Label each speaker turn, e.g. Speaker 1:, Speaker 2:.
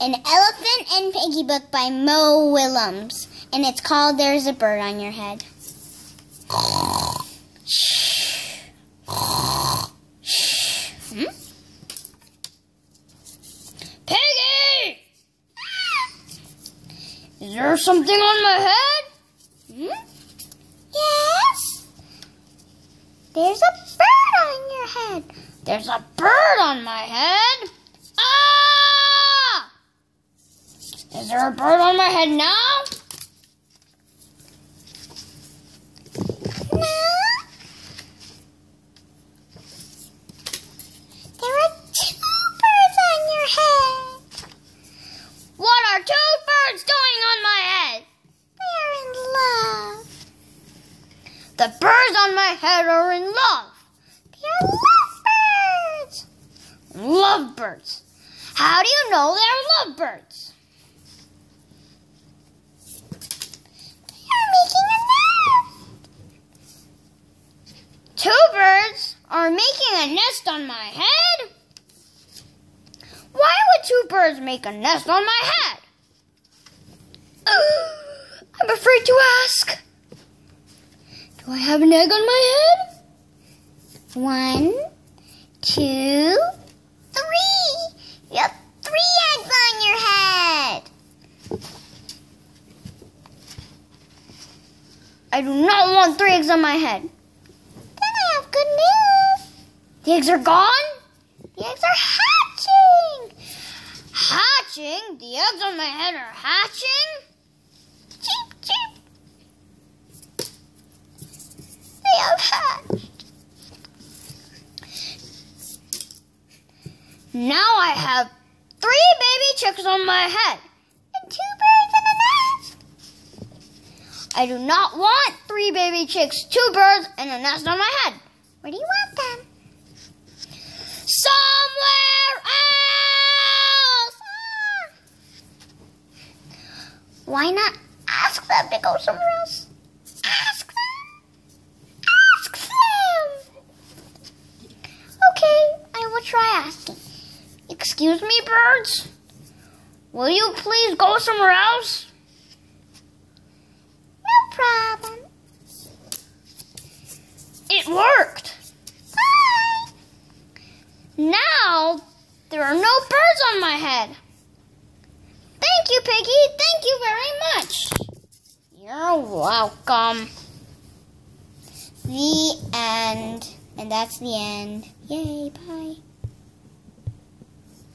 Speaker 1: an Elephant and Piggy book by Mo Willems, and it's called There's a Bird on Your Head. Hmm? Piggy! Is there something on my head? Hmm? Yes. There's a bird on your head. There's a bird on my head. Ah! Is there a bird on my head now? No. There are two birds on your head. What are two birds doing on my head? They're in love. The birds on my head are in love. They're lovebirds. Lovebirds. How do you know they're lovebirds? They're making a nest. Two birds are making a nest on my head? Why would two birds make a nest on my head? I'm afraid to ask. Do I have an egg on my head? One, two, three. You have three eggs on your head. I do not want three eggs on my head. Then I have good news. The eggs are gone? The eggs are hatching. Hatching? The eggs on my head are hatching? Cheep, cheep. They have hatched. Now I have three baby chicks on my head and two birds in a nest. I do not want three baby chicks, two birds, and a nest on my head. Where do you want them? Somewhere else! Ah. Why not ask them to go somewhere else? Ask them! Ask them! Okay, I will try asking. Excuse me, birds? Will you please go somewhere else? No problem. It worked. Bye. Now there are no birds on my head. Thank you, Piggy. Thank you very much. You're welcome. The end. And that's the end. Yay, bye.